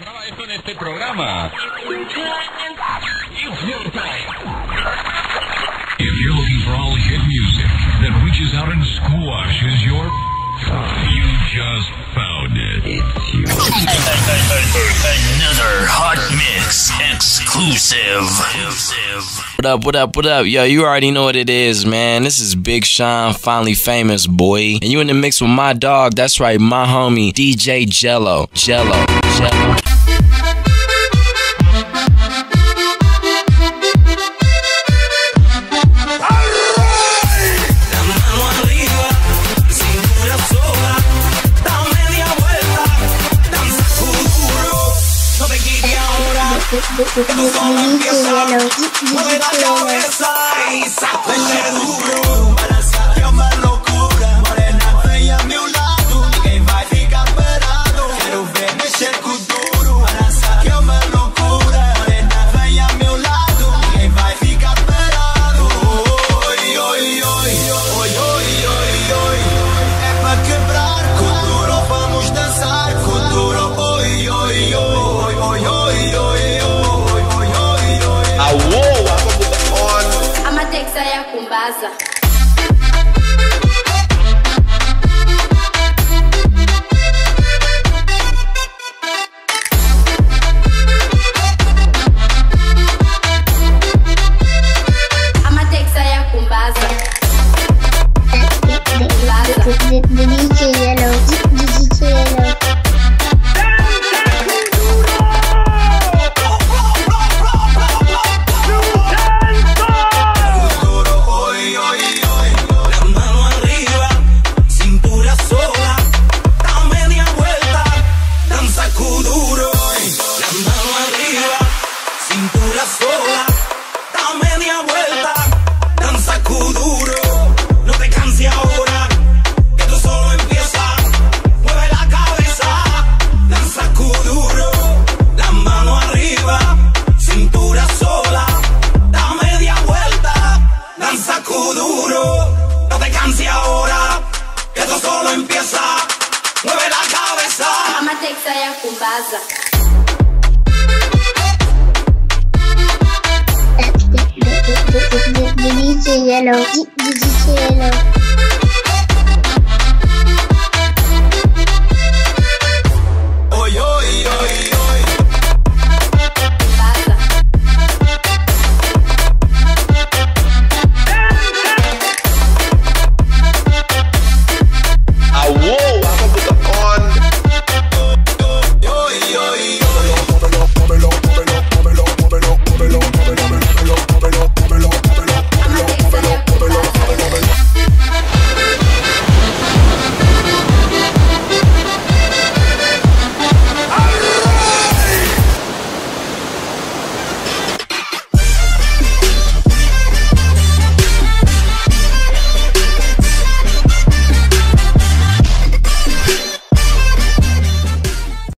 Graba esto en este programa. If you're looking for all hit music that reaches out and squashes your. You just found it. Another hot mix exclusive. What up, what up, what up? Yo, you already know what it is, man. This is Big Sean, finally famous, boy. And you in the mix with my dog, that's right, my homie, DJ Jello. Jello, Jello. Todo empieza, mueve la cabeza y sacude. casa. Amatexa ya kumbaza. Matexa Yakubaza. The, DJ Yello, DJ Yello.